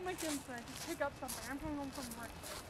don't make inside. Pick up something. I'm coming home from work.